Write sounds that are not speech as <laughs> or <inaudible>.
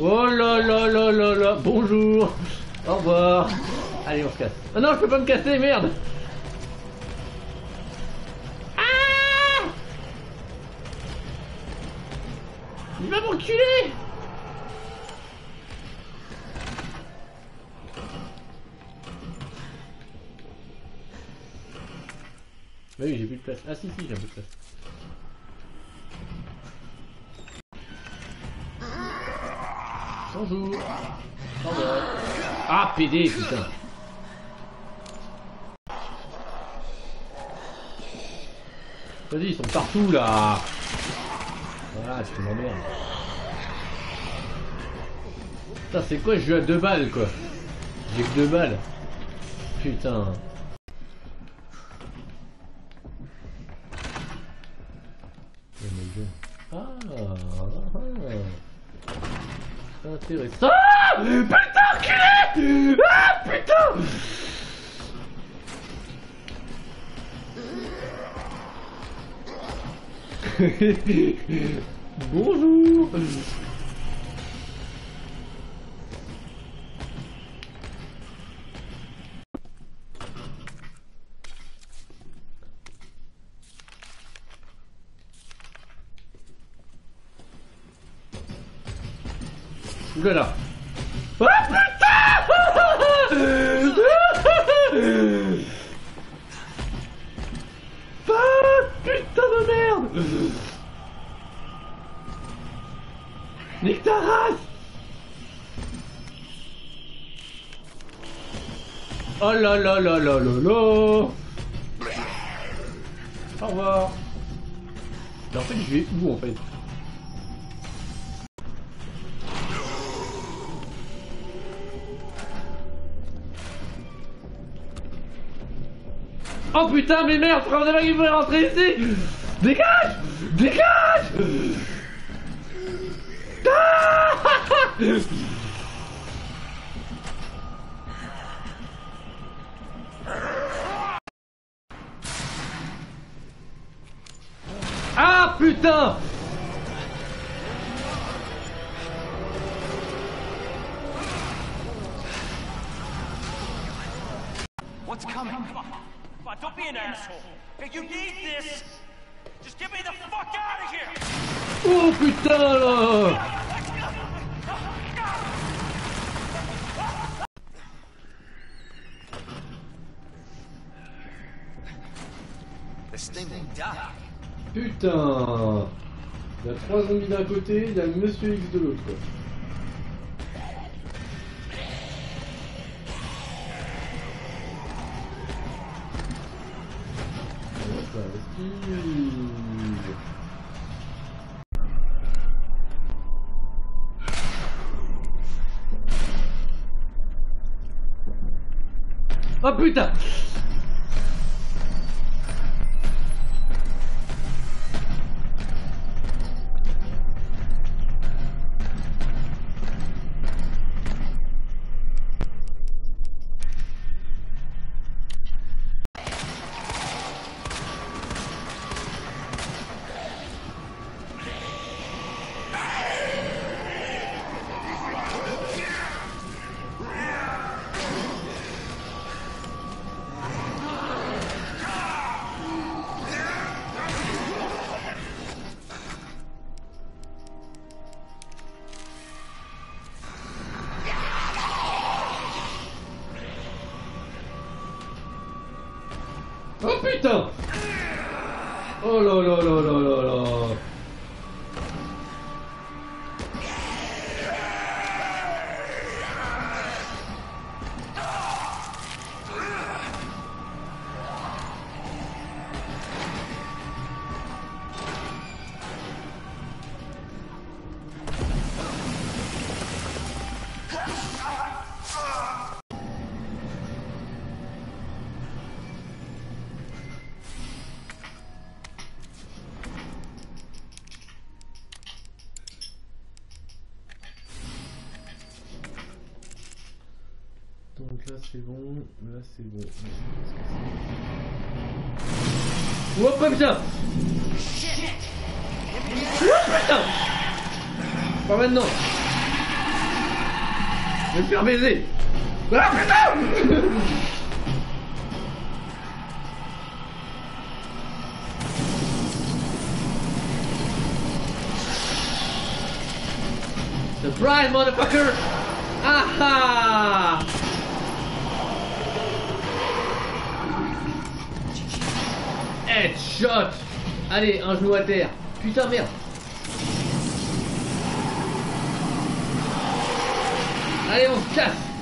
Oh là là là là là Bonjour Au revoir Allez, on se casse. Oh non, je peux pas me casser, merde Ah Il va m'enculer Bah oui, j'ai plus de place. Ah si, si, j'ai un peu de place. Bonjour. Ah, PD, putain. Vas-y, ils sont partout là. Voilà, tu m'emmerdes. Putain, c'est quoi Je joue à deux balles quoi? J'ai que deux balles. Putain. Ah. Intéressant. Ah Putain, enculé Ah, putain <laughs> Bonjour Oulala Ah. Putain Ah putain de merde. Nique ta race. Oh là là là là là là. Au revoir. Mais en fait je vais où en fait? Oh putain, mais merde, frère, on avait qu'il rentrer ici. Dégage Dégage. Ah ah putain. What's coming? Be an asshole. Hey, you need this. Just get me the fuck out of here. Oh putain là This thing will die. Putain Il y a trois zombies d'un côté, il y a le Monsieur X de l'autre quoi. Oh putain Oh putain. Oh là là là là là là Là c'est bon, là c'est bon. Oh putain Oh putain. Pas maintenant. Je vais te faire baiser. Ah putain. Surprise, motherfucker. Ah ah Headshot. Allez, un genou à terre. Putain, merde. Allez, on se casse